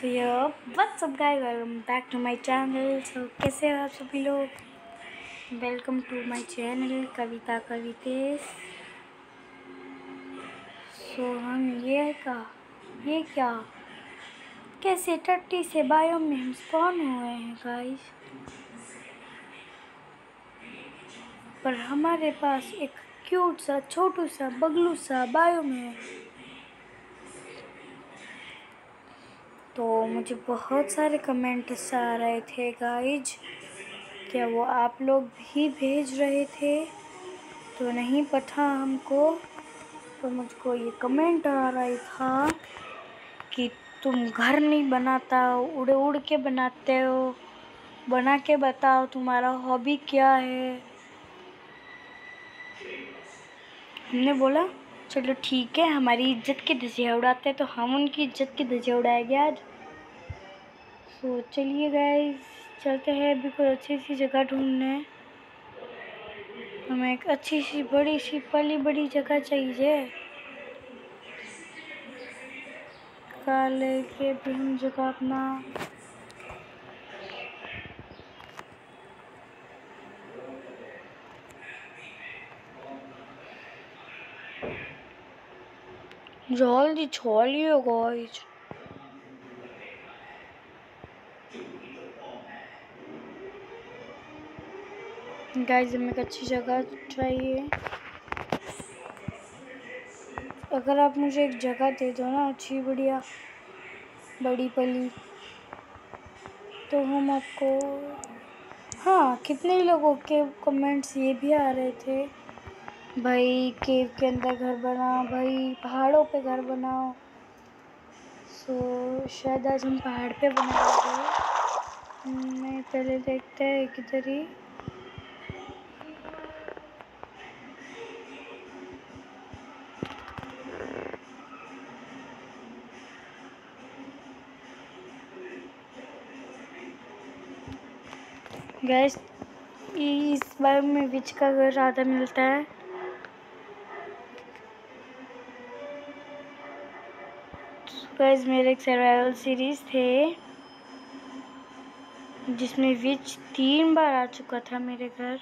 So yo what's up guys welcome back to my channel so कैसे हो आप सभी लोग? Welcome to my channel Kavita Kavitesh. So हम ये का ये क्या? कैसे टट्टी से बायो में हम स्पॉन हुए हैं गाइस पर हमारे पास एक क्यूट सा, छोटू सा, बगलू सा बायो में है तो मुझे बहुत सारे कमेंट्स आ रहे थे गाइज़ क्या वो आप लोग भी भेज रहे थे? तो नहीं पता हमको तो मुझको ये कमेंट आ रहा था कि तुम घर नहीं बनाता हो उड़ उड़ के बनाते हो, बना के बताओ तुम्हारा हॉबी क्या है? हमने बोला, चलो ठीक है, हमारी इज़्ज़त की धजिया उड़ाते हैं तो हम उनकी इज़्ज़त की धजिया उड़ाएँगे आज। सो चलिए गए चलते हैं अभी कोई अच्छी सी जगह ढूँढने। हमें एक अच्छी सी, बड़ी सी, पली बड़ी जगह चाहिए। काले के भी हम जगह अपना। जल्दी छोड़िए गाइस गाइस हमें एक अच्छी जगह चाहिए। अगर आप मुझे एक जगह दे दो ना, अच्छी, बढ़िया, बड़ी पली तो हम आपको हाँ कितने लोगों के कमेंट्स ये भी आ रहे थे। भाई, केव के अंदर घर बनाओ, भाई, पहाड़ों पे घर बनाओ। सो शायद आज हम पहाड़ पे बनाएँगे नहीं, पहले देखते हैं किधर ही। गैस इस बार में विच का घर ज़्यादा मिलता है। गैस मेरे एक सर्वाइवल सीरीज़ थे। जिसमें विच तीन बार आ चुका था मेरे घर।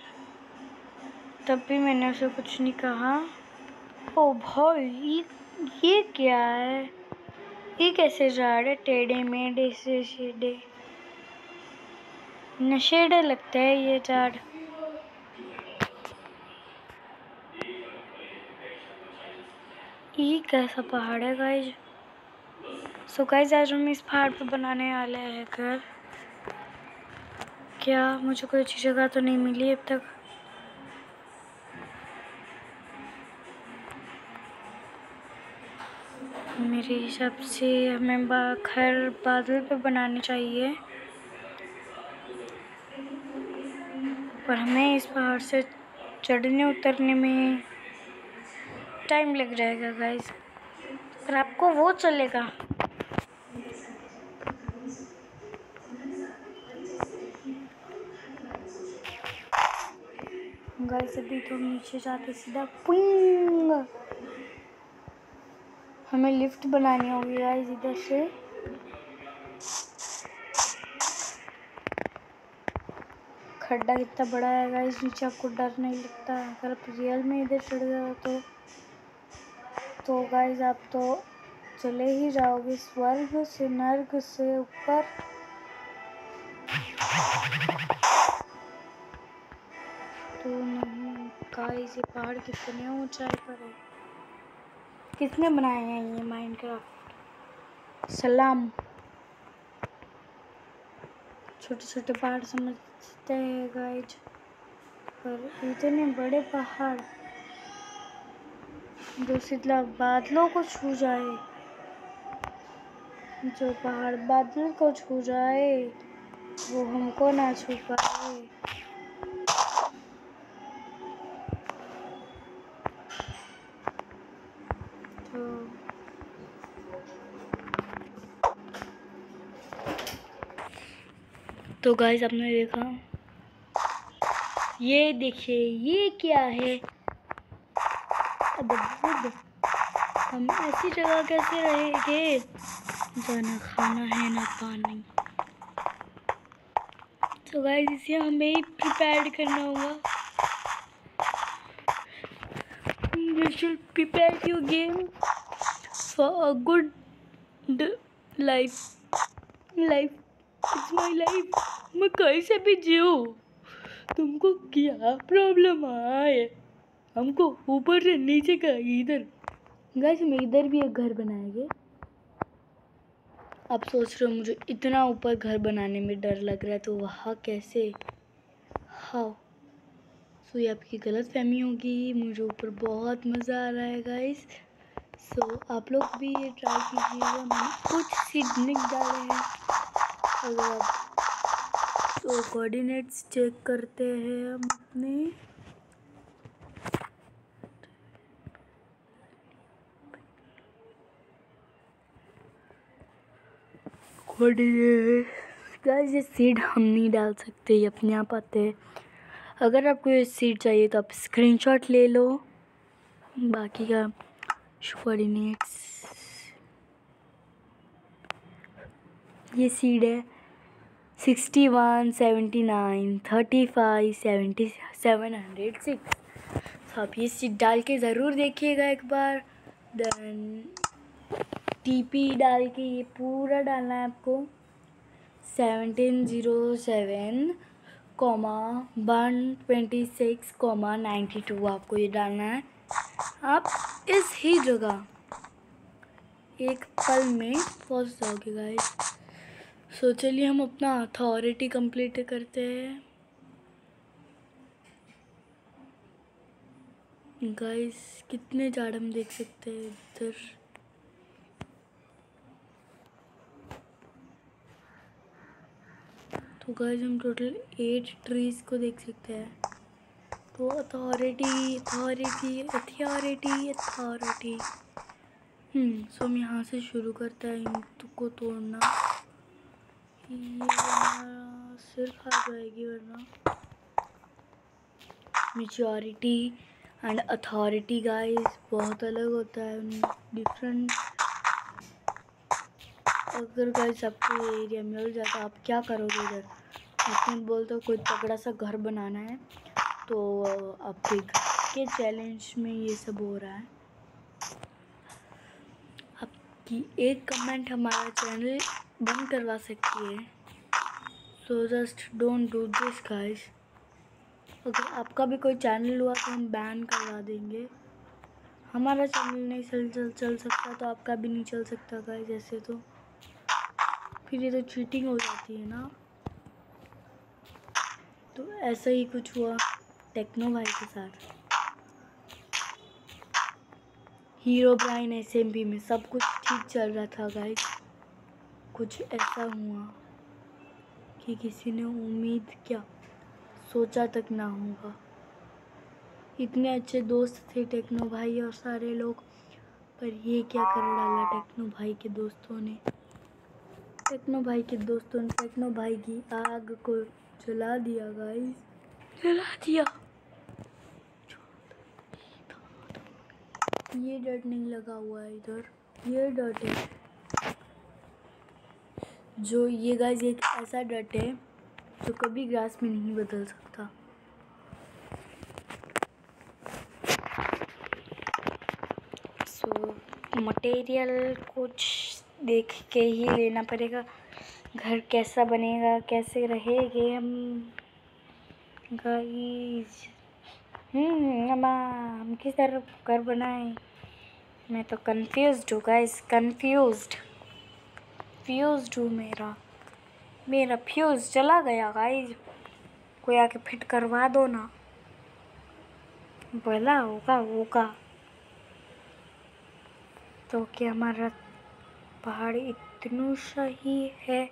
तब भी मैंने उसे कुछ नहीं कहा। ओ भाई ये, क्या है? ये कैसे जा रहे टेढ़े मेढ़े से शेडे नशेड़े लगते हैं ये झाड़ ये कैसा पहाड़ है गाइज़ सो गाइज़ आज हम इस पहाड़ पर बनाने वाले हैं घर। क्या मुझे कोई अच्छी जगह तो नहीं मिली अब तक? मेरे हिसाब से हमें घर बादल पे बनाने चाहिए। पर हमें इस पहाड़ से चढ़ने उतरने में टाइम लग जाएगा गाइस पर आपको वो चलेगा। गाइस अभी तो नीचे जाते सीधा पुंग। हमें लिफ्ट बनानी होगी गाइस इधर से। खड्डा कितना बड़ा है गाइस नीचे आपको डर नहीं लगता। अगर आप रियल में इधर चढ़ जाओ तो तो गाइस आप तो चले ही जाओगे स्वर्ग से नर्क से ऊपर। तो नहीं। गाइस ये पहाड़ कितने ऊंचाई पर? है किसने बनाए हैं ये माइनक्राफ्ट सलाम। छोटे छोटे पहाड़ समझते हैं गाइज़ पर इतने बड़े पहाड़। जो शीतला बादलों को छू जाए। जो पहाड़ बादल को छू जाए वो हमको ना छू पाए। तो गाइस आपने देखा। ये देखिए, ये क्या है? अब हम ऐसी जगह कैसे रहेंगे? जहाँ ना खाना है ना पानी। तो गाइस इसे हमें ही प्रिपेयर करना होगा। prepare your game for a good life life it's my life मैं कैसे भी जीऊँ? तुमको क्या प्रॉब्लम आए हमको ऊपर से नीचे का इधर। गाइस हम इधर भी एक घर बनाएँगे आप सोच रहे हो मुझे इतना ऊपर घर बनाने में डर लग रहा है तो वहाँ कैसे? हाँ सो ये आपकी गलत फहमी होगी। मुझे ऊपर बहुत मज़ा आ रहा है गाइस सो आप लोग भी ये ट्राई कीजिएगा। मैंने कुछ सीडनिक डाले हैं। तो कोऑर्डिनेट्स चेक करते हैं हम अपने। गाइस ये सीड हम नहीं डाल सकते, ये अपने आप आते हैं। अगर आपको ये सीड चाहिए तो आप स्क्रीनशॉट ले लो। बाकी का कोऑर्डिनेट्स ये सीड है। Sixty one seventy nine thirty five seventy seven hundred six तो आप ये सीड डाल के ज़रूर देखिएगा एक बार। देन टीपी डाल के ये पूरा डालना है आपको। Seventeen zero seven comma one twenty six comma ninety two आपको ये डालना है। आप इस ही जगह एक पल में पहुँच जाओगे गाइस सो so, चलिए हम अपना अथॉरिटी कंप्लीट करते हैं। गाइस कितने झाड़ हम देख सकते हैं इधर? तो गाइस हम टोटल एट ट्रीज को देख सकते हैं। तो authority authority authority authority so हम यहाँ से शुरू करते हैं इन सिर खा जाएगी वरना। मेचोरिटी एंड अथॉरिटी गाइस बहुत अलग होता है डिफरेंट अगर गाइस आपको ये एरिया मिल जाता, आप क्या करोगे इधर? आपने बोलते हो कोई तगड़ा सा घर बनाना है तो आपके घर के चैलेंज में ये सब हो रहा है। आपकी एक कमेंट हमारा चैनल बंद करवा सकती है। So just don't do this guys अगर आपका भी कोई चैनल हुआ तो हम बैन करवा देंगे। हमारा चैनल नहीं चल चल चल सकता तो आपका भी नहीं चल सकता गाइस ऐसे तो। फिर ये तो चीटिंग हो जाती है ना। तो ऐसा ही कुछ हुआ टेक्नो भाई के साथ। हीरो ब्राइन एस में सब कुछ ठीक चल रहा था गाइस कुछ ऐसा हुआ कि किसी ने उम्मीद क्या सोचा तक ना होगा। इतने अच्छे दोस्त थे टेक्नो भाई और सारे लोग पर ये क्या कर डाला टेक्नो भाई के दोस्तों ने? टेक्नो भाई के दोस्तों ने टेक्नो भाई की आग को जला दिया गाइस जला दिया। ये डट नहीं लगा हुआ है इधर। ये डट है। जो ये गाइस एक ऐसा डट है जो कभी ग्रास में नहीं बदल सकता। सो so, मटेरियल कुछ देख के ही लेना पड़ेगा। घर कैसा बनेगा कैसे रहेंगे हम? गाइस हम्म हम किस तरह घर बनाए? मैं तो कंफ्यूज हूँ गाइस कंफ्यूज फ्यूज हूँ मेरा। मेरा फ्यूज़ चला गया गाइस कोई आके फिट करवा दो ना। बोला होगा होगा। तो क्या हमारा पहाड़ इतना सही है।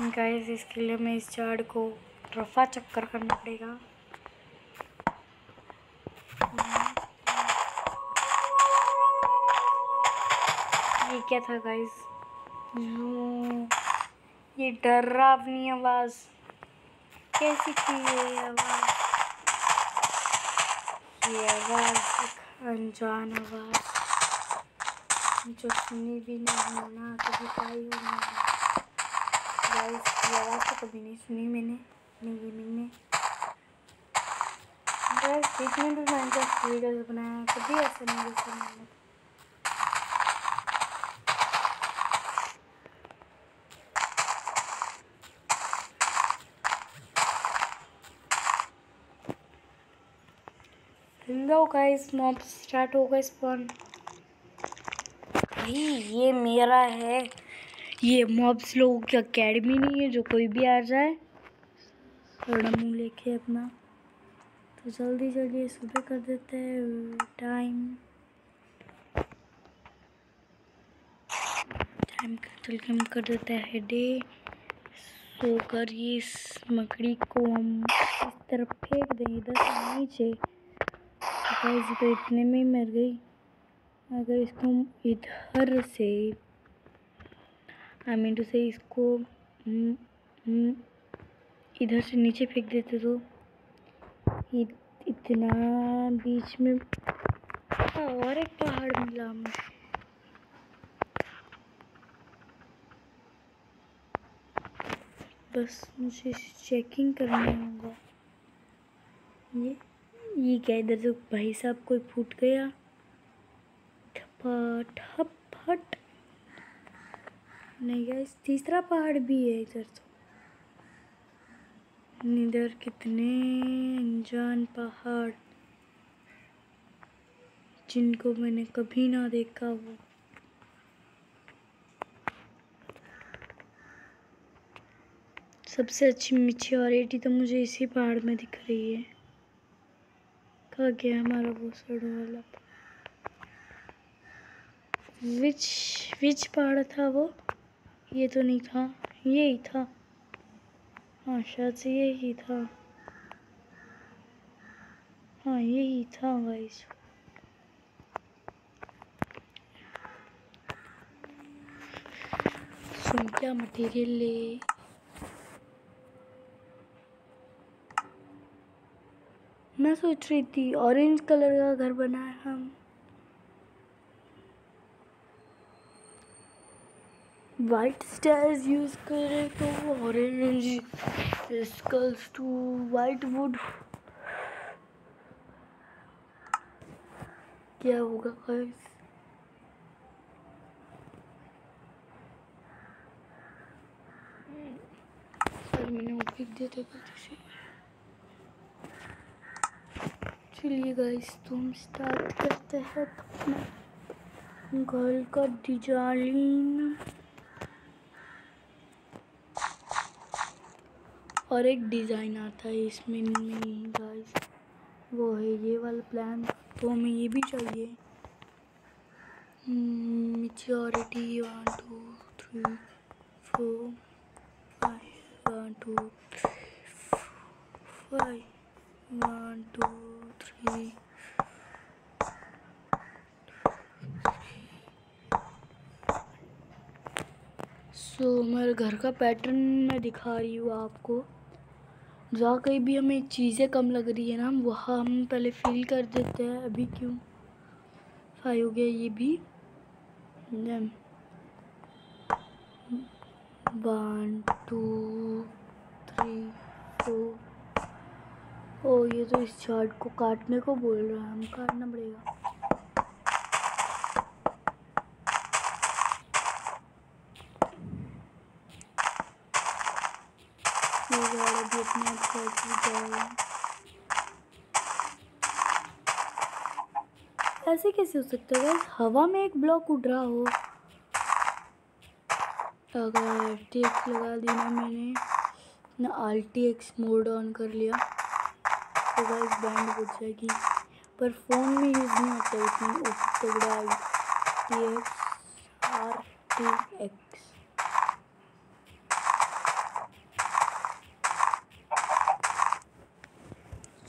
गाइस इसके लिए हमें इस झाड़ को रफा चक्कर करना पड़ेगा। क्या था गाइस ये डरावनी आवाज़। कैसी थी ये आवाज़? ये आवाज़ अनजान आवाज़। जो सुनी भी नहीं ना, कभी पाई होना गाइस की आवाज़ तो कभी नहीं सुनी मैंने अपनी गेमिंग में गाइस देखने तो माइनक्राफ्ट वीडियोस बनाया, कभी ऐसा नहीं देखा मैंने। हेलो गाइस मॉब स्टार्ट हो गए स्पॉन भाई, ये मेरा है। ये मॉब्स लोगों की अकेडमी नहीं है, जो कोई भी आ जाए। थोड़ा मुँह लेके अपना। तो जल्दी जल्दी सुबह कर देते हैं टाइम टाइम चल के हम कर देते हैं डे सो कर ये इस मकड़ी को हम इस तरफ़ फेंक दें, इधर नीचे। गाइस तो इतने में ही मर गई। अगर इसको हम इधर से आई मीन टू से इसको हम्म, हम्म, इधर से नीचे फेंक देते तो इत, इतना बीच में और एक पहाड़ मिला हमें। बस मुझे चेकिंग करना होगा। ये ये क्या इधर तो भाई साहब कोई फूट गया? ठप फट। नहीं गाइस तीसरा पहाड़ भी है इधर तो। इधर कितने अनजान पहाड़। जिनको मैंने कभी ना देखा वो सबसे अच्छी मिच्योरिटी तो मुझे इसी पहाड़ में दिख रही है। कहा गया हमारा वो सड़ो वाला। विच विच पहाड़ था वो? ये तो नहीं था, ये ही था। हाँ शायद ये ही था। हाँ ये ही था गाइस सुन, क्या मटेरियल ले मैं सोच रही थी ऑरेंज कलर का घर बनाए हम। वाइट स्टार्स यूज़ करें तो orange skulls to white wood क्या होगा गाइस मैंने फेंक दिया था गलती से चलिए गाइस तो हम स्टार्ट करते हैं अपना घर का डिज़ाइन और एक डिज़ाइन आता है इसमें में गाइस वो है ये वाला प्लान तो हमें ये भी चाहिए। Maturity one two three four five one two five one two so मेरे घर का पैटर्न मैं दिखा रही हूँ आपको। जहाँ कहीं भी हमें चीज़ें कम लग रही है ना, वहाँ हम पहले फिल कर देते हैं, अभी क्यों? फाइव हो गया ये भी। वन टू थ्री फोर ओ, ये तो इस चार्ट को काटने को बोल रहा है, हम काटना पड़ेगा। ऐसे कैसे हो सकता है? हवा में एक ब्लॉक उड़ रहा हो। अगर टेक्स लगा दी ना मैंने, ना R T X mode on कर लिया। तो गाइस बैंड हो जाएगी। पर फ़ोन में यूज़ नहीं होता इतनी तगड़ा T X R T X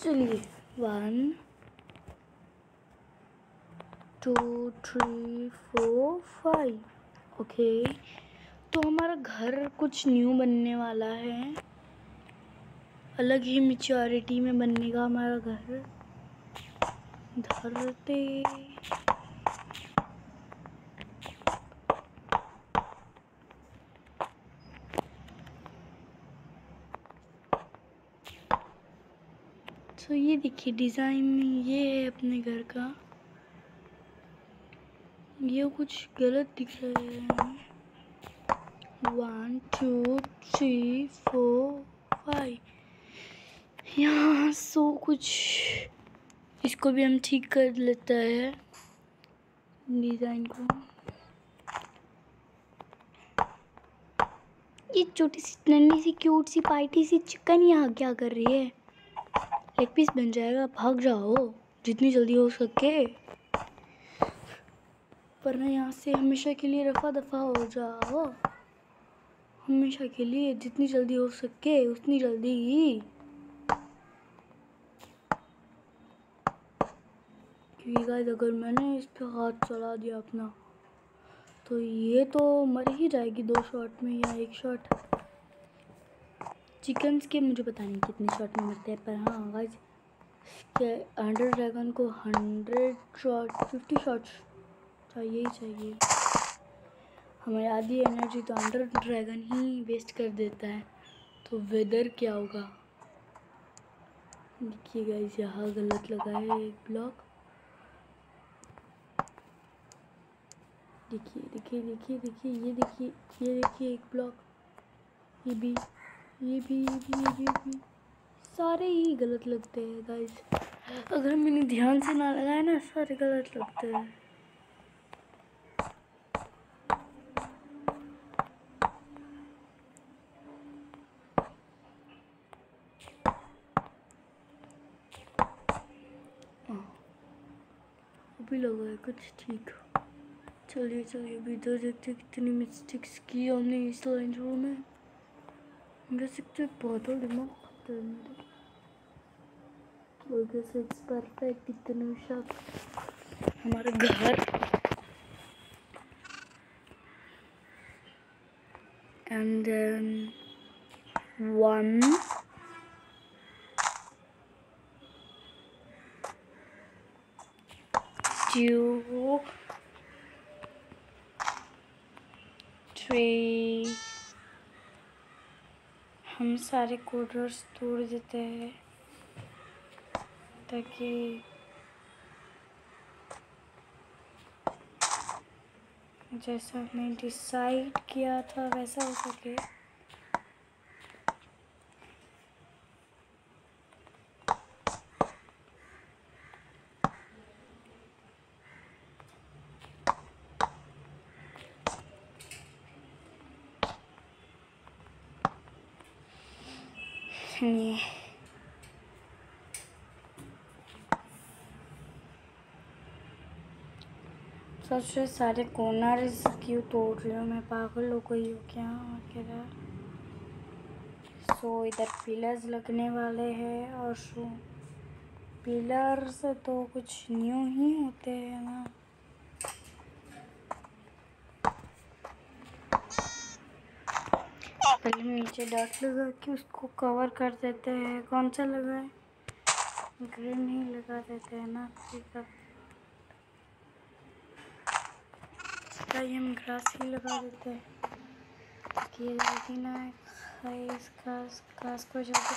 चलिए one two three four five okay तो हमारा घर कुछ न्यू बनने वाला है। अलग ही मिच्योरिटी में बनने का हमारा घर धरते। तो ये देखिए डिज़ाइन ये है अपने घर का। ये कुछ गलत दिख रहा है। One two three four five यहाँ सो कुछ। इसको भी हम ठीक कर लेते हैं। डिज़ाइन को। ये छोटी सी, नन्ही सी क्यूट सी पाइटी सी चिकन यहाँ क्या कर रही है? लेग पीस बन जाएगा, भाग जाओ। जितनी जल्दी हो सके। पर ना यहाँ से हमेशा के लिए रफा दफ़ा हो जाओ। हमेशा के लिए जितनी जल्दी हो सके, उतनी जल्दी ही। क्योंकि गाइस अगर मैंने इस पर हाथ चला दिया अपना तो ये तो मर ही जाएगी दो शॉट में या एक शॉट चिकन्स के मुझे पता नहीं कितने शॉट में मरते हैं, पर हाँ गाइस के हंड्रेड ड्रैगन को हंड्रेड शॉट फिफ्टी शॉट्स चाहिए ही चाहिए. हमारी आधी एनर्जी तो अंडर ड्रैगन ही वेस्ट कर देता है. तो वेदर क्या होगा? देखिए गाइस यहाँ गलत लगा है एक ब्लॉक देखिए देखिए देखिए देखिए ये देखिए ये देखिए एक ब्लॉक ये भी ये भी ये भी ये भी, ये भी। सारे ही गलत लगते हैं गाइस अगर मैंने ध्यान से ना लगाया ना सारे गलत लगते हैं। अभी लगा है कुछ ठीक। चलिए चलिए अभी इधर देखते कितनी मिस्टेक्स की हमने इस लाइन रो में वैसे तो बहुत दिमाग है इट्स परफेक्ट इतना शक हमारा घर and then one. Two. Three हम सारे कोडर्स तोड़ देते हैं, ताकि जैसा हमने डिसाइड किया था, वैसा हो सके ये रहे सारे कोनर्स क्यों तोड़ रही हूँ मैं। पागल हो गई हूँ क्या? वगैरह सो इधर पिलर्स लगने वाले हैं और सो पिलर्स तो कुछ न्यू ही होते हैं ना। पहले नीचे डॉट लगा के उसको कवर कर देते हैं। कौन सा लगा है? ग्रीन ही लगा देते हैं ना। ठीक है इसका हम ग्रास ही लगा देते हैं। घास को जल्दी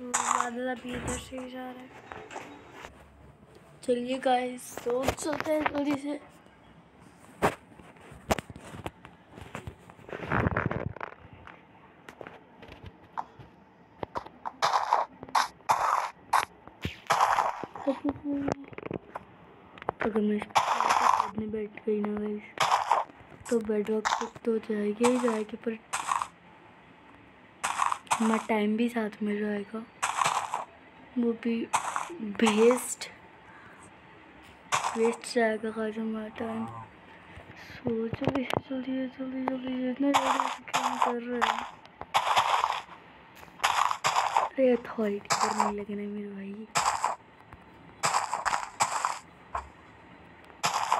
बादल अभी इधर से ही जा रहा है। चलिए गाइस तो चलते हैं थोड़ी से। अपने बैठ गई ना गाइस तो बेड वॉक तो जाएगी ही जाएगी, पर हमारा टाइम भी साथ में जाएगा। वो भी वेस्ट वेस्ट जाएगा गाइस हमारा टाइम सो जल्दी जल्दी जल्दी, इतना जल्दी काम कर रहे हैं। अरे अथॉरिटी करने लगे ना मेरे भाई।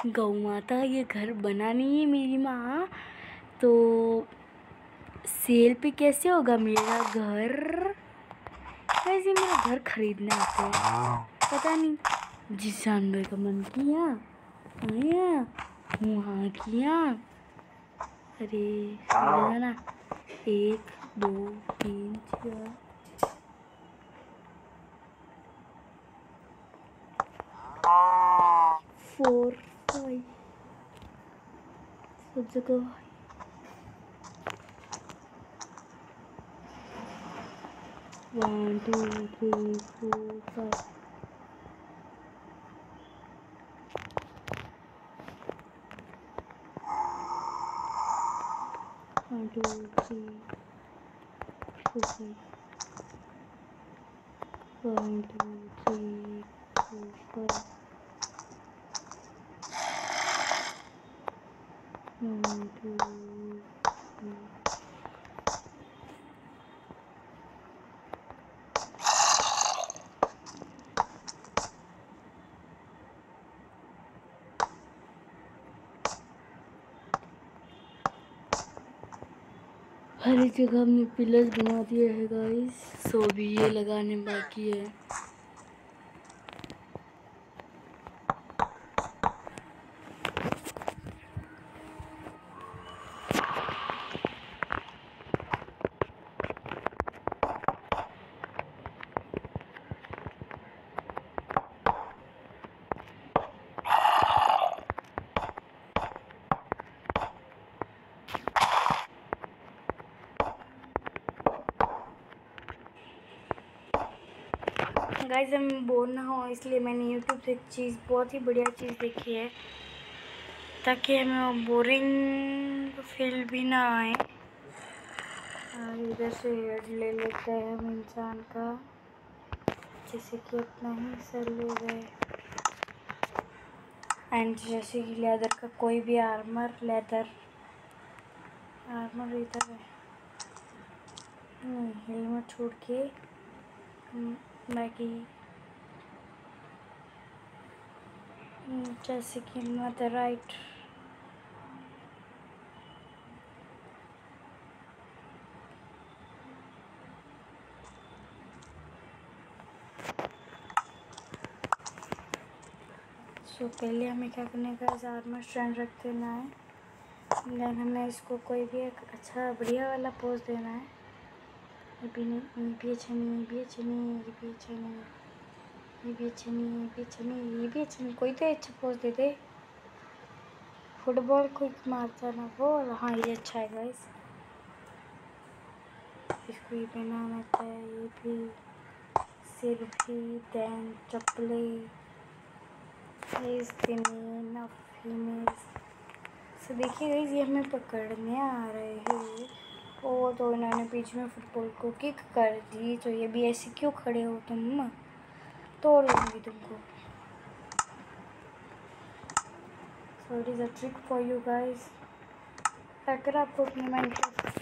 गौ माता ये घर बना नहीं है मेरी माँ। तो सेल पे कैसे होगा मेरा घर? कैसे मेरा घर खरीदना है। पता नहीं। जिस जानवर का मन किया आया वहाँ किया। अरे ना एक दो तीन चार। Four five Let's go. One, two, three, four, five. One, two, three, four, five. One, two, three, four, five. हर एक जगह हमने पिलर्स बना दिए हैं गाइस सो भी ये लगाने बाकी है। गाइस मैं बोर ना हो, इसलिए मैंने यूट्यूब से एक चीज़, बहुत ही बढ़िया चीज़ देखी है, ताकि हमें बोरिंग फील भी ना आए। इधर से हेड ले लेते हैं हम इंसान का, जैसे कि अपना ही सर ले गए एंड जैसे कि लेदर का कोई भी आर्मर लेदर आर्मर इधर है। हेलमेट छोड़ के बाकी जैसे कि मदर राइट। सो पहले हमें क्या करने का आर्मर स्टैंड रख देना है। देन हमें इसको कोई भी एक अच्छा बढ़िया वाला पोज देना है। कोई तो अच्छा पोज दे दे। फुटबॉल कोई मारता ना वो। हाँ ये अच्छा है गाइस इसको ये पहनाना चाहिए, ये भी। सिर भी, दैन चप्पले। फीमेल सो देखिए गाइस ये हमें पकड़ने आ रहे हैं। ओ तो इन्होंने बीच में फुटबॉल को किक कर दी तो ये भी ऐसे क्यों खड़े हो तुम? तोड़ लूँगी तुमको। So it is a trick for you guys अगर आपको अपनी माइंड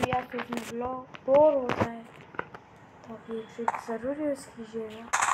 या फिर ब्लॉग बोर होता है। तो आप ये ट्रिक ज़रूर यूज़ कीजिएगा।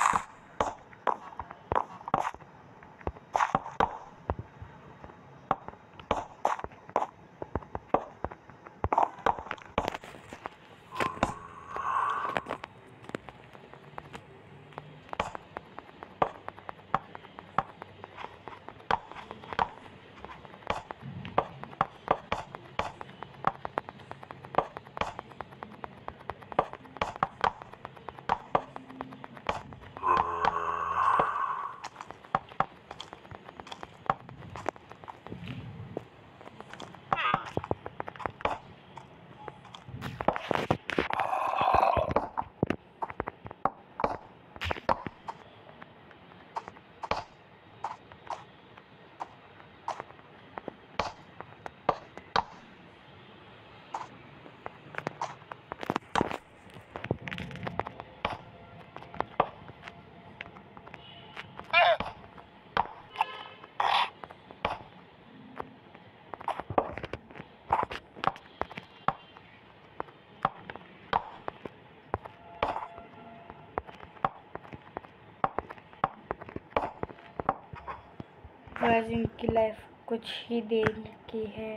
आज इनकी लाइफ कुछ ही देर की है।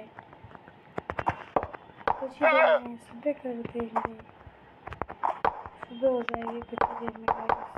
कुछ ही देर में सुबह कर देंगे। सुबह हो जाएगी कुछ ही देर में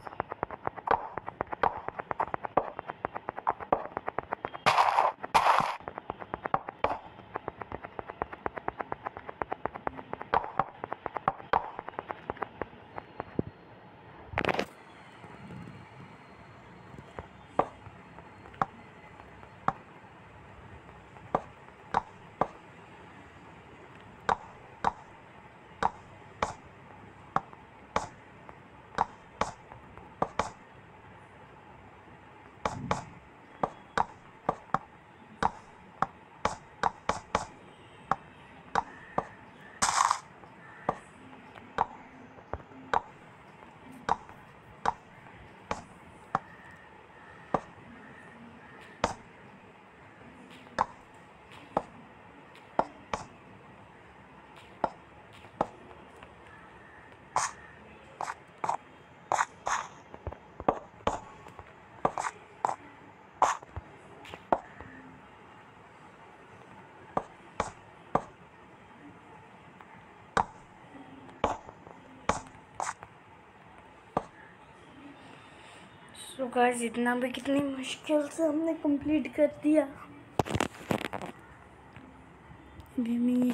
सो गाइस इतना भी कितनी मुश्किल से हमने कंप्लीट कर दिया।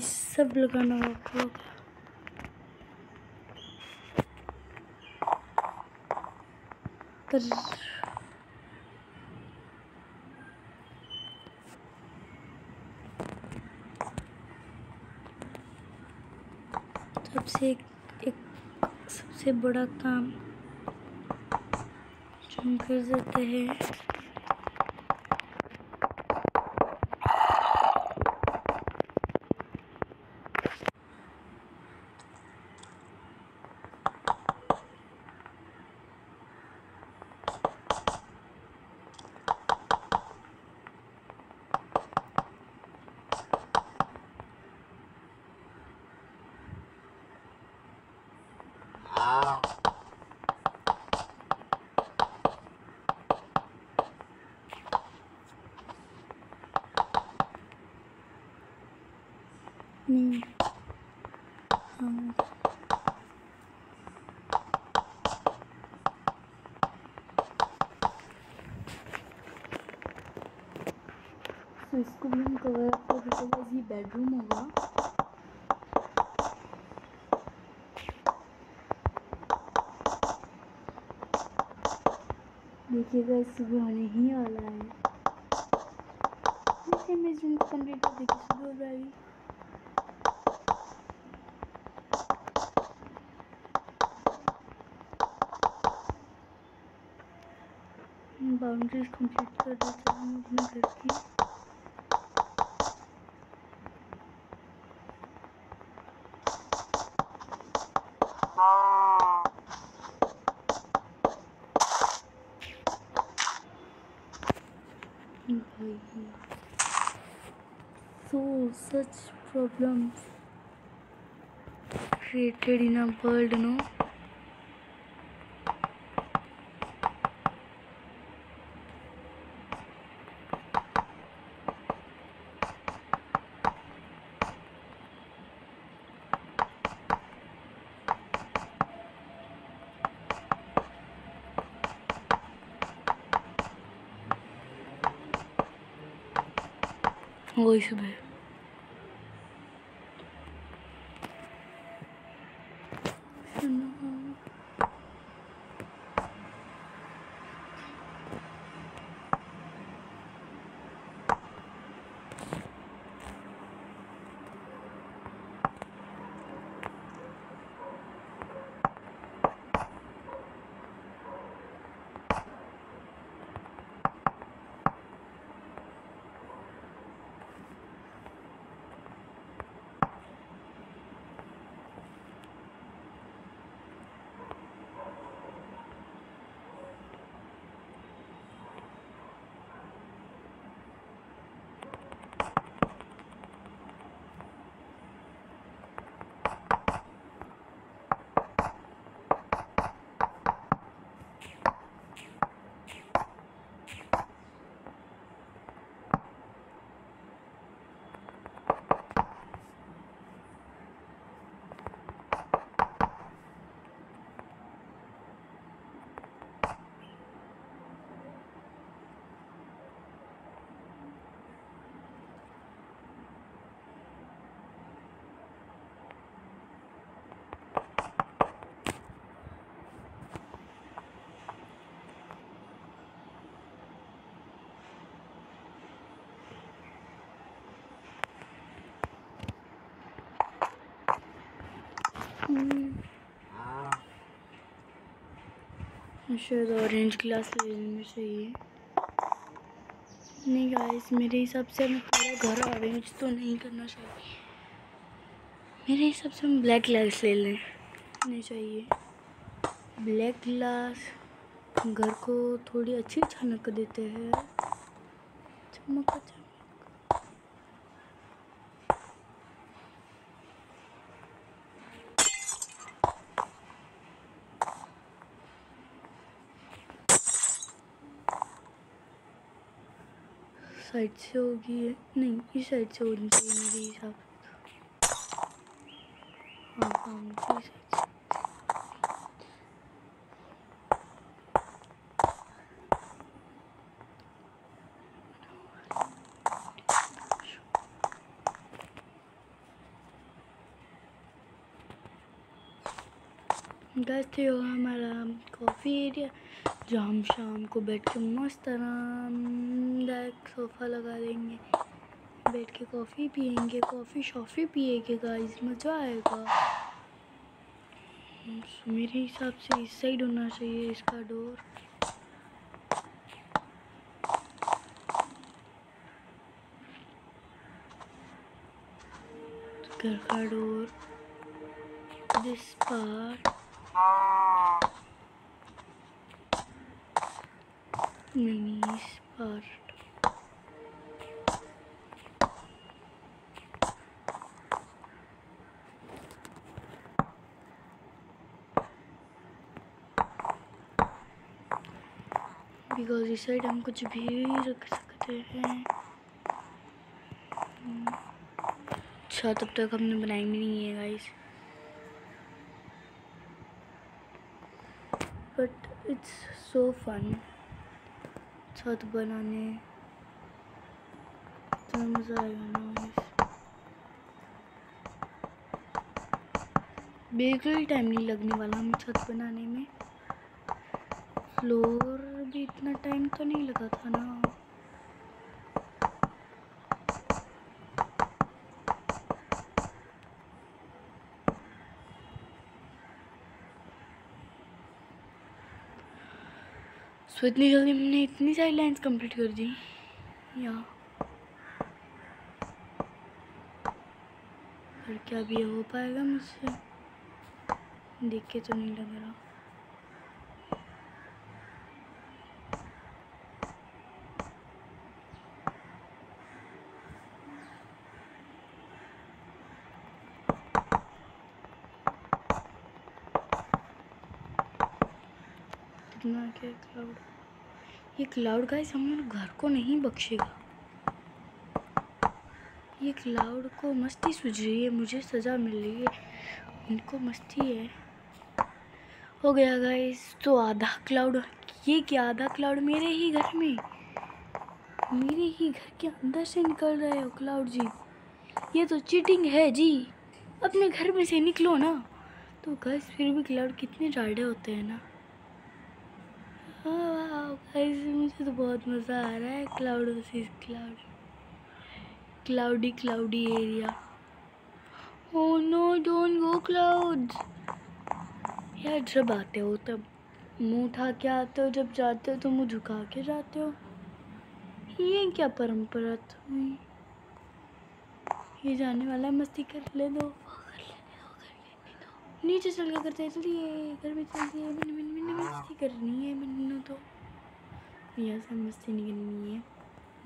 सब लगाना होगा सबसे एक, सबसे बड़ा काम हम कर देते हैं नहीं हाँ तो इसको भी हम कवर कर देते हैं। ये बेडरूम होगा। देखिएगा सुबह होने ही वाला है। जैसे मैं रूम कंप्लीट कर देखिए सुबह हो। जाएगी बाउंड्रीज कंप्लीट कर देते हैं अपने घर की भाई so such problems created in a world no वही सब शायद ऑरेंज ग्लास ले लेना चाहिए। नहीं गाइस मेरे हिसाब से हमें पूरा घर ऑरेंज तो नहीं करना चाहिए। मेरे हिसाब से हम ब्लैक ग्लास ले लेने चाहिए। ब्लैक ग्लास घर को थोड़ी अच्छी छनक देते हैं। चमक चमक साइड से होगी है नहीं, इस साइड से होनी चाहिए मेरे हिसाब से तो। हाँ हाँ तो हमारा कॉफ़ी एरिया जहाँ हम शाम को बैठ के मस्त आरामदायक सोफ़ा लगा देंगे। बैठ के कॉफ़ी पियेंगे, कॉफ़ी शॉफ़ी पिएँगे गाइस मज़ा आएगा। मेरे हिसाब से इस साइड होना चाहिए इसका डोर घर का door this part minis part because इस साइड हम कुछ भी रख सकते हैं। अच्छा तब तक हमने बनाई नहीं है guys but it's so fun छत बनाने। तो मज़ा आएगा बिल्कुल टाइम नहीं लगने वाला हमें छत बनाने में। फ्लोर भी इतना टाइम तो नहीं लगा था ना। सो इतनी जल्दी हमने इतनी सारी लाइंस कंप्लीट कर दी। या पर क्या भी हो पाएगा मुझसे? देख के तो नहीं लग रहा कितना क्या क्लाउड ये क्लाउड गाइस हम लोग घर को नहीं बख्शेगा। ये क्लाउड को मस्ती सूझ रही है मुझे सज़ा मिल रही है। उनको मस्ती है। हो गया गाइस तो आधा क्लाउड ये क्या आधा क्लाउड मेरे ही घर में? मेरे ही घर के अंदर से निकल रहे हो क्लाउड जी। ये तो चीटिंग है जी। अपने घर में से निकलो ना। तो गैस फिर भी क्लाउड कितने डाढ़े होते हैं ना। मुझे तो बहुत मज़ा आ रहा है cloud versus cloud cloudy cloudy area oh no don't go cloud यार, जब आते हो तब मुँह उठा के आते हो, जब जाते हो तो मुँह झुका के जाते हो। ये क्या परंपरा तुम्हें ये जाने वाला है, मस्ती कर ले दो। नीचे चल गया करते चलिए घर में चलती है मैंने मैंने मैंने मस्ती करनी है मैंने तो। यहाँ से मस्ती नहीं करनी है।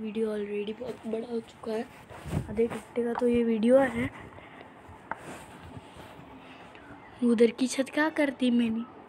वीडियो ऑलरेडी बहुत बड़ा हो चुका है। आधे घंटे का तो ये वीडियो है। उधर की छत क्या करती मैंने?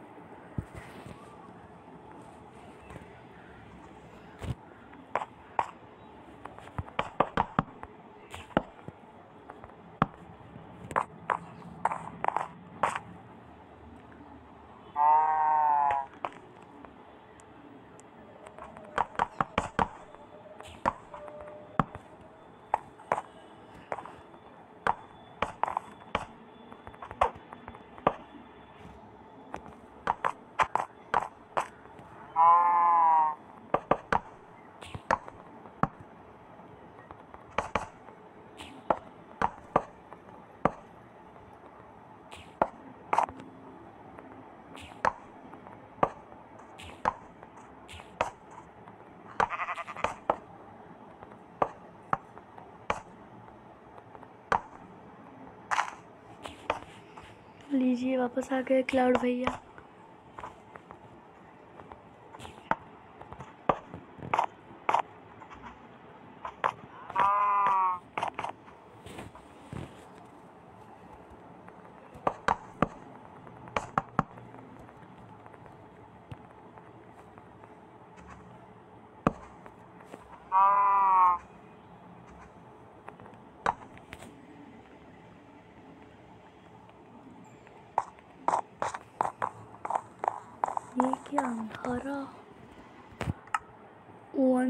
लीजिए वापस आ गए क्लाउड भैया।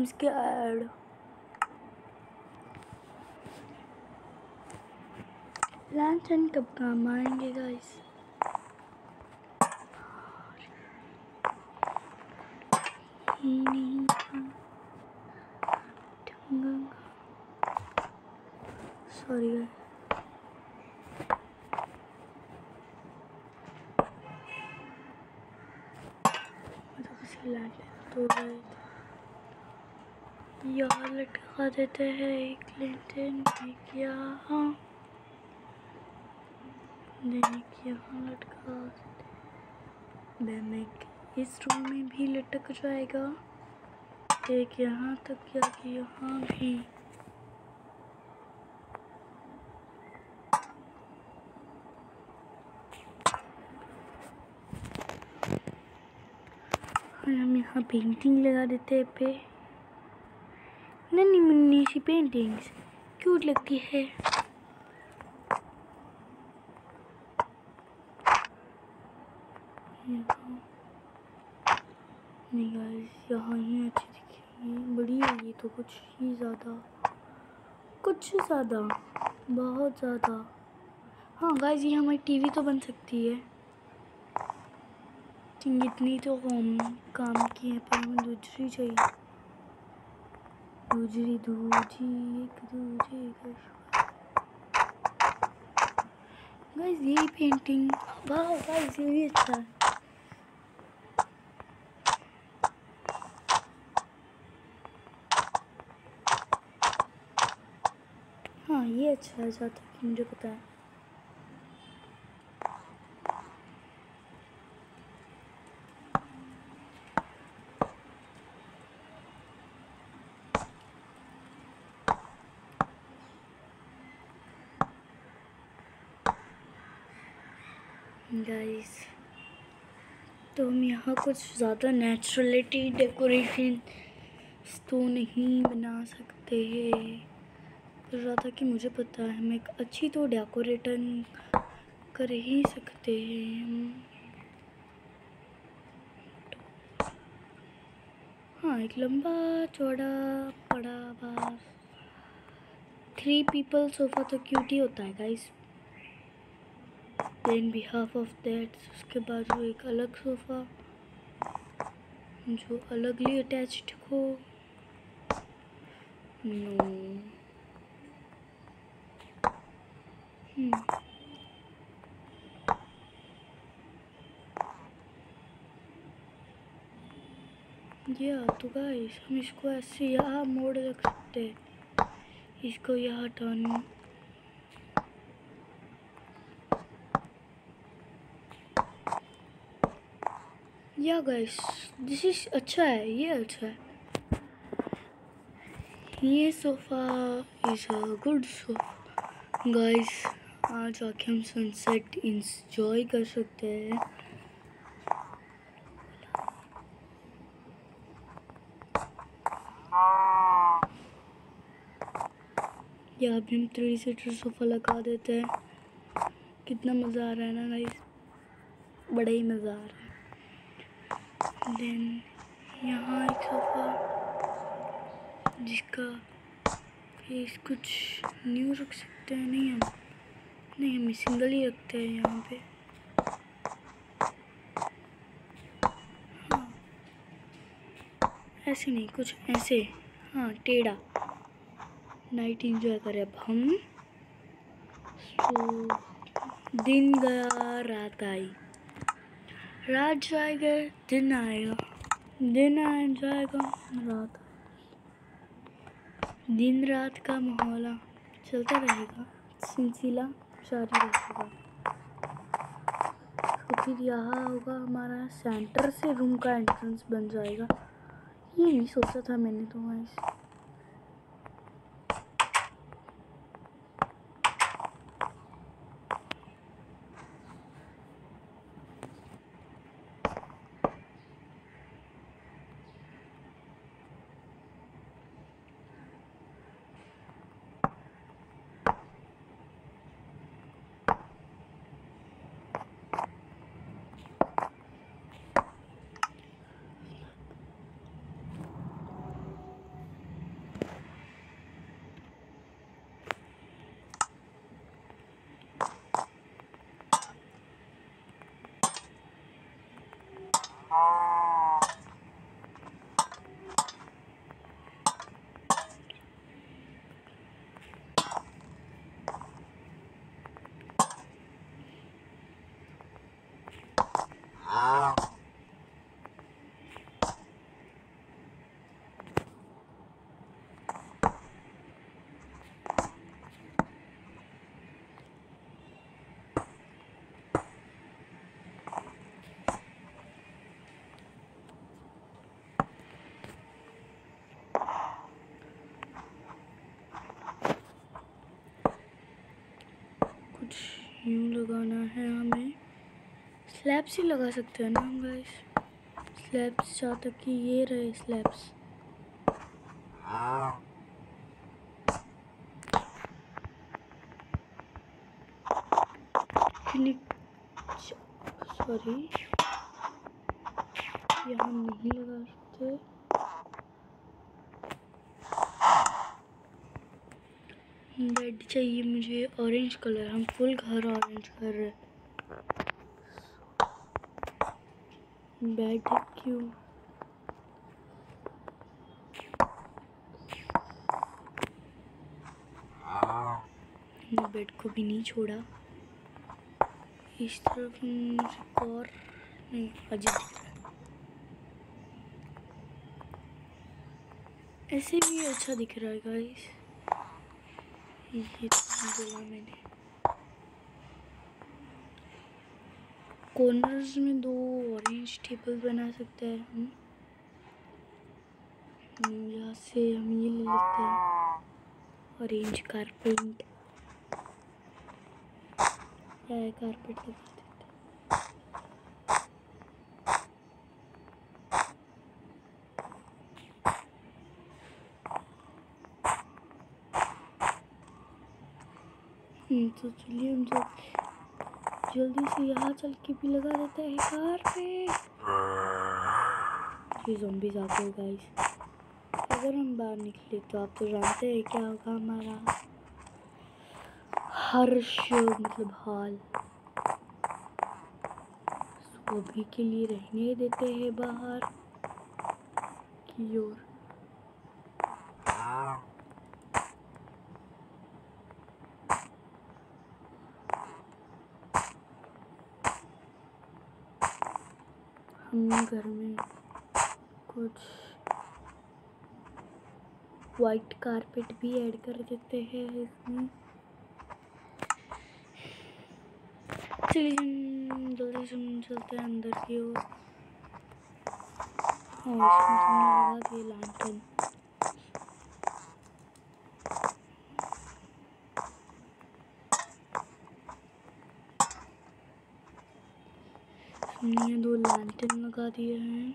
comes God. लैंटन कब काम आएँगे गाइस सॉरी गाइस तो यहाँ लटका देते हैं एक लेंटन एक यहाँ एक यहाँ लटका देते? इस रूम में भी लटक जाएगा। एक यहाँ तक या कि यहाँ भी। हम यहाँ पेंटिंग लगा देते हैं पे। सी पेंटिंग्स क्यूट लगती है। नहीं यहाँ ही अच्छी दिखेगी बड़ी है। ये तो कुछ ही ज़्यादा कुछ ज़्यादा, बहुत ज़्यादा। हाँ गाइस ये हमारी टीवी तो बन सकती है। इतनी तो हम काम की है, पर हमें दूसरी चाहिए। दूसरी दूजी, एक दूजे गाइस ये पेंटिंग गाइस ये भी अच्छा है। हाँ ये अच्छा है तक मुझे पता है। गाइस तो हम यहाँ कुछ ज़्यादा नेचुरलिटी डेकोरेशन तो नहीं बना सकते हैं ज़्यादा कि मुझे पता है, हम एक अच्छी तो डेकोरेटन कर ही सकते हैं हाँ एक लंबा, चौड़ा, बड़ा, बस। थ्री पीपल सोफ़ा तो क्यूट ही होता है गाइस देन भी हाफ़ ऑफ़ दैट उसके बाद वो एक अलग सोफ़ा, जो अलगली अटैच्ड हो। नो या तो गाइस हम इसको ऐसे यहाँ मोड़ रख सकते हैं। इसको यहाँ टर्न या गाइस दिस इज़ अच्छा है, ये अच्छा है। ये sofa is a good sofa guys आज आके हम सनसेट इंजॉय कर सकते हैं। या अभी हम थ्री सीटर सोफ़ा लगा देते हैं। कितना मज़ा आ रहा है ना गाइस बड़ा ही मज़ा आ रहा है। देन यहाँ एक सोफ़ा जिसका फेस कुछ न्यू रख सकते हैं। नहीं, हम नहीं, हम सिंगल ही रखते हैं यहाँ पे। हाँ। ऐसे नहीं, कुछ ऐसे। हाँ टेढ़ा। नाइट इंजॉय करें अब हम। सो दिन गया, रात आई। रात जाएगा दिन आएगा दिन आ जाएगा रात दिन रात का माहौल चलता रहेगा, सिलसिला जारी रहेगा। तो फिर यहाँ होगा हमारा सेंटर से रूम का एंट्रेंस बन जाएगा। ये नहीं सोचा था मैंने तो वैसे कुछ यूँ लगाना है हमें। स्लैब्स ही लगा सकते हैं ना हम गाइस स्लैब्स जहाँ तक कि ये रहे स्लैब्स सॉरी यहाँ नहीं लगा सकते। बेड चाहिए मुझे। ऑरेंज कलर हम फुल घर ऑरेंज कर रहे बेड क्यों? बेड को भी नहीं छोड़ा। इस तरफ़ और अजीब ऐसे भी अच्छा दिख रहा है गाइस ये तो बोला मैंने। कॉर्नर्स में दो ऑरेंज टेबल बना सकते हैं। हम यहाँ से हम ये ले लेते हैं। ऑरेंज कारपेट या कारपेट लगा देते हम्म, तो चलिए हम तो जल्दी से यहाँ चल के भी लगा देते हैं कार पे। ये zombies आ गाइस अगर हम बाहर निकले तो आप तो जानते हैं क्या होगा हमारा। हर्ष मतलब हाल। अभी के लिए रहने देते हैं बाहर की ओर। घर में कुछ वाइट कारपेट भी ऐड कर देते हैं इसमें। चलिए हम जल्दी से चलते हैं अंदर की ओर। और तो लगा दिए हमने दो लैंटर्न लगा दिए हैं।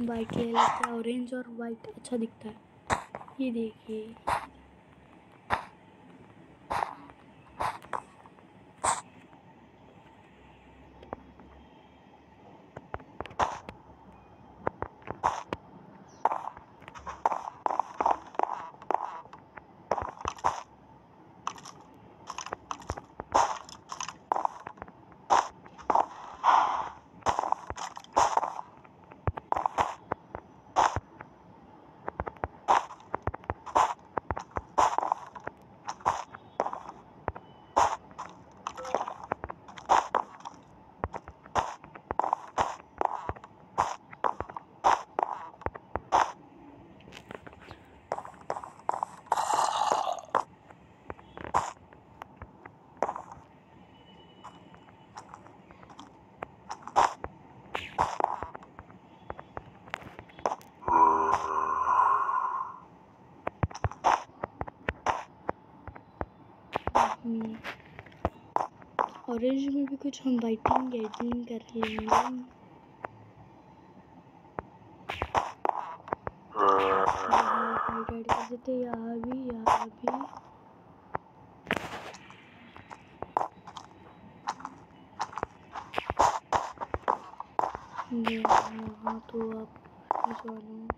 वाइट हैं ऑरेंज और वाइट अच्छा दिखता है। ये देखिए। ऑरेंज में भी कुछ हम वाइटिंग एडिटिंग कर लेंगे। हैं, यहाँ भी यहाँ भी ये यहाँ तो आप जानो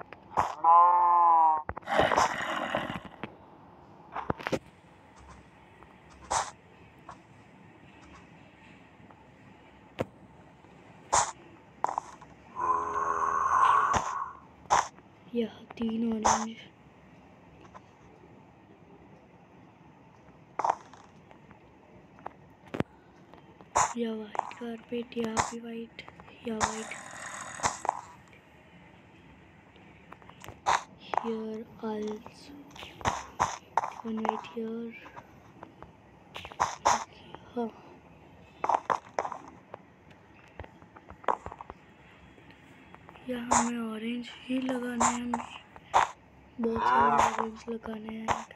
यहाँ तीन ऑरेंज या वाइट कारपेट या भी वाइट, या white. Here also one right here हाँ यहाँ हमें ऑरेंज ही लगाने हैं, हमें। बहुत सारे ऑरेंज लगाने हैं।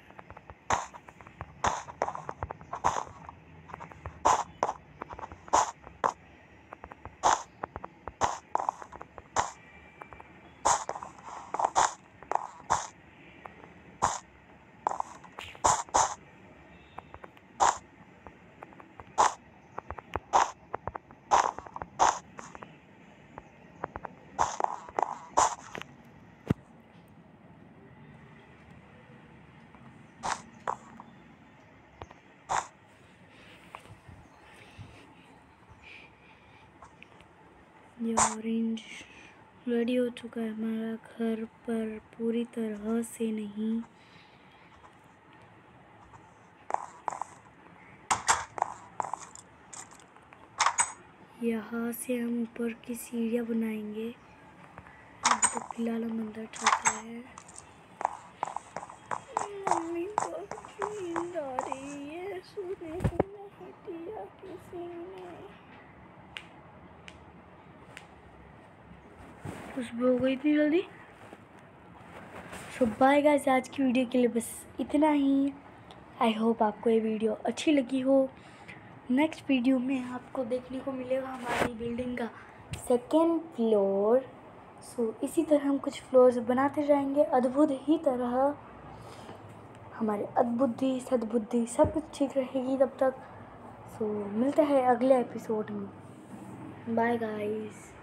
ये ऑरेंज रेडी हो चुका है हमारा घर पर। पूरी तरह से नहीं। यहाँ से हम ऊपर की सीढ़ियाँ बनाएँगे। अभी तो फ़िलहाल हम अंदर चलते हैं। मम्मी को नींद आ रही है। सोने को नहीं दिया किसी ने खुशबू हो गई इतनी जल्दी? सो बाय गाइस आज की वीडियो के लिए बस इतना ही। आई होप आपको ये वीडियो अच्छी लगी हो। नेक्स्ट वीडियो में आपको देखने को मिलेगा हमारी बिल्डिंग का सेकेंड फ्लोर सो इसी तरह हम कुछ फ्लोर्स बनाते जाएँगे अद्भुत ही तरह। हमारे अद्बुद्धि सद्बुद्धि सब कुछ ठीक रहेगी तब तक। सो so, मिलते हैं अगले एपिसोड में। Bye guys